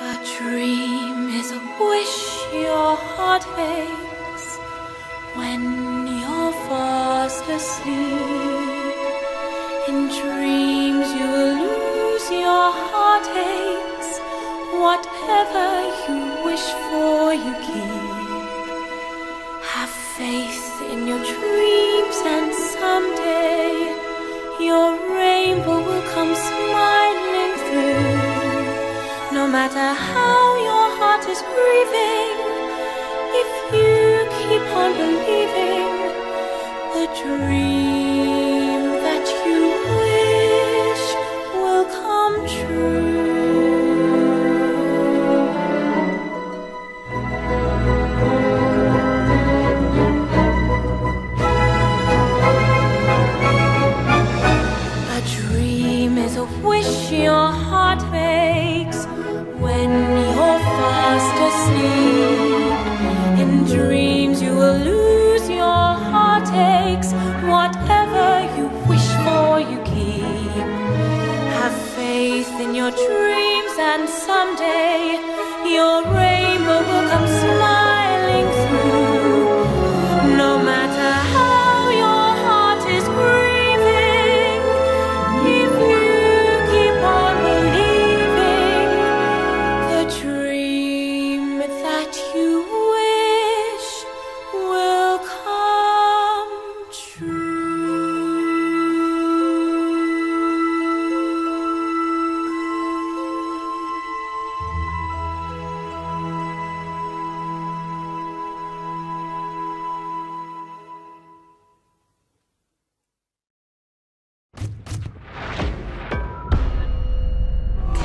A dream is a wish your heart makes when you're fast asleep. In dreams you will lose your heartaches. Whatever you wish for, you keep. Have faith in your dreams, and someday your rainbow will come. No matter how your heart is grieving, if you keep on believing, the dream that you wish will come true. A dream is a wish your heart makes In dreams, you will lose your heartaches. Whatever you wish for, you keep. Have faith in your dreams, and someday your